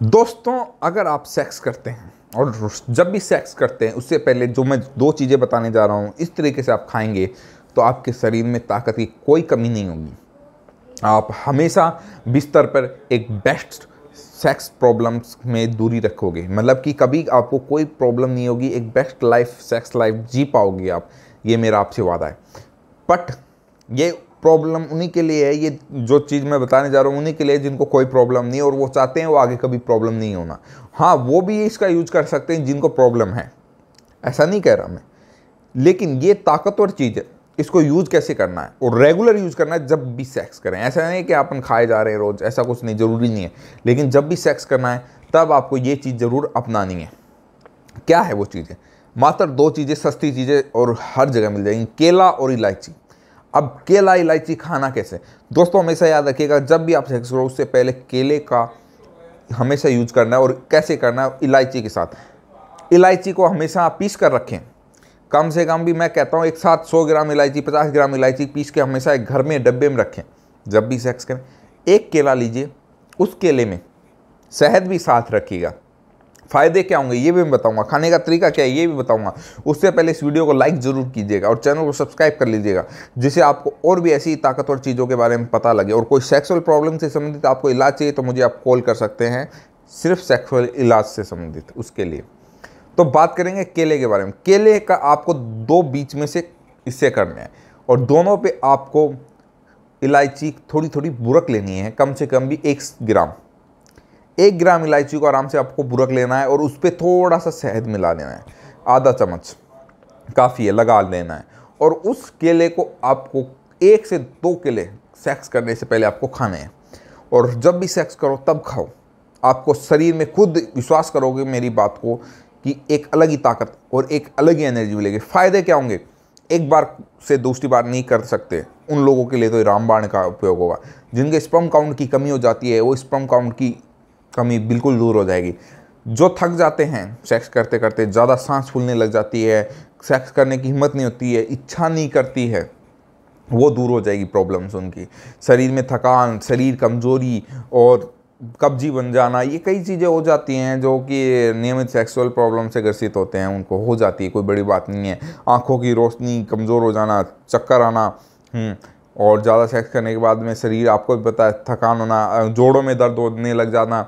दोस्तों, अगर आप सेक्स करते हैं और जब भी सेक्स करते हैं, उससे पहले जो मैं दो चीज़ें बताने जा रहा हूँ, इस तरीके से आप खाएँगे तो आपके शरीर में ताकत की कोई कमी नहीं होगी। आप हमेशा बिस्तर पर एक बेस्ट सेक्स प्रॉब्लम्स में दूरी रखोगे। मतलब कि कभी आपको कोई प्रॉब्लम नहीं होगी, एक बेस्ट लाइफ सेक्स लाइफ जी पाओगे आप। ये मेरा आपसे वादा है। बट ये प्रॉब्लम उन्हीं के लिए है, ये जो चीज़ मैं बताने जा रहा हूँ, उन्हीं के लिए जिनको कोई प्रॉब्लम नहीं और वो चाहते हैं वो आगे कभी प्रॉब्लम नहीं होना। हाँ वो भी इसका यूज़ कर सकते हैं जिनको प्रॉब्लम है। ऐसा नहीं कह रहा मैं। लेकिन ये ताकतवर चीज़ है, इसको यूज़ कैसे करना है? और रेगुलर यूज़ करना है जब भी सेक्स करें। ऐसा नहीं कि अपन खाए जा रहे हैं रोज़, ऐसा कुछ नहीं, ज़रूरी नहीं है। लेकिन जब भी सेक्स करना है, तब आपको ये चीज़ ज़रूर अपनानी है। क्या है वो चीज़ें? मात्र दो चीज़ें, सस्ती चीज़ें और हर जगह मिल जाएँगी, केला और इलायची। अब केला इलायची खाना कैसे? दोस्तों, हमेशा याद रखिएगा, जब भी आप सेक्स करो उससे पहले केले का हमेशा यूज़ करना है और कैसे करना है, इलायची के साथ। इलायची को हमेशा आप पीस कर रखें। कम से कम भी मैं कहता हूँ, एक साथ सौ ग्राम इलायची, पचास ग्राम इलायची पीस के हमेशा एक घर में, डब्बे में रखें, जब भी सेक्स करें। एक केला लीजिए, उस केले में। शहद भी साथ रखिएगा। फ़ायदे क्या होंगे, ये भी मैं बताऊँगा। खाने का तरीका क्या है, ये भी बताऊँगा। उससे पहले इस वीडियो को लाइक ज़रूर कीजिएगा और चैनल को सब्सक्राइब कर लीजिएगा, जिससे आपको और भी ऐसी ताकतवर चीज़ों के बारे में पता लगे। और कोई सेक्सुअल प्रॉब्लम से संबंधित आपको इलाज चाहिए तो मुझे आप कॉल कर सकते हैं, सिर्फ़ सेक्सुअल इलाज से संबंधित, उसके लिए। तो बात करेंगे केले के बारे में। केले का आपको दो बीच में से इससे करना है और दोनों पे आपको इलायची थोड़ी थोड़ी बुरक लेनी है, कम से कम भी एक ग्राम। एक ग्राम इलायची को आराम से आपको बुरक लेना है और उस पर थोड़ा सा शहद मिला लेना है। आधा चम्मच काफ़ी है, लगा लेना है। और उस केले को आपको एक से दो केले सेक्स करने से पहले आपको खाने हैं। और जब भी सेक्स करो, तब खाओ। आपको शरीर में खुद विश्वास करोगे मेरी बात को कि एक अलग ही ताकत और एक अलग ही एनर्जी मिलेगी। फ़ायदे क्या होंगे? एक बार से दूसरी बार नहीं कर सकते। उन लोगों के लिए तो रामबाण का उपयोग होगा। जिनके स्पम काउंट की कमी हो जाती है, वो स्पम काउंट की कमी बिल्कुल दूर हो जाएगी। जो थक जाते हैं सेक्स करते करते ज़्यादा सांस फूलने लग जाती है सेक्स करने की हिम्मत नहीं होती है इच्छा नहीं करती है वो दूर हो जाएगी प्रॉब्लम्स उनकी। शरीर में थकान शरीर कमज़ोरी और कब्जी बन जाना ये कई चीज़ें हो जाती हैं जो कि नियमित सेक्सुअल प्रॉब्लम से ग्रसित होते हैं उनको हो जाती है कोई बड़ी बात नहीं है। आँखों की रोशनी कमज़ोर हो जाना चक्कर आना हम्म, और ज़्यादा सेक्स करने के बाद में शरीर आपको भी पता है, थकान होना, जोड़ों में दर्द होने लग जाना।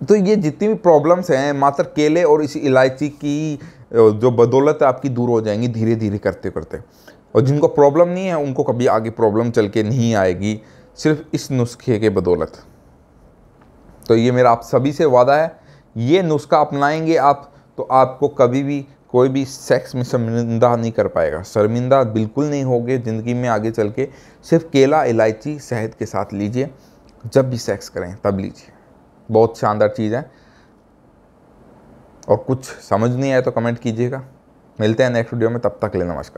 तो ये जितनी भी प्रॉब्लम्स हैं, मात्र केले और इस इलायची की जो बदौलत है आपकी दूर हो जाएँगी धीरे धीरे करते करते और जिनको प्रॉब्लम नहीं है, उनको कभी आगे प्रॉब्लम चल के नहीं आएगी, सिर्फ़ इस नुस्खे के बदौलत। तो ये मेरा आप सभी से वादा है, ये नुस्खा अपनाएँगे आप तो आपको कभी भी कोई भी सेक्स में शर्मिंदा नहीं कर पाएगा। शर्मिंदा बिल्कुल नहीं होगे ज़िंदगी में आगे चल के। सिर्फ़ केला, इलायची शहद के साथ लीजिए। जब भी सेक्स करें, तब लीजिए। बहुत शानदार चीज़ है। और कुछ समझ नहीं आया तो कमेंट कीजिएगा। मिलते हैं नेक्स्ट वीडियो में। तब तक ले नमस्कार।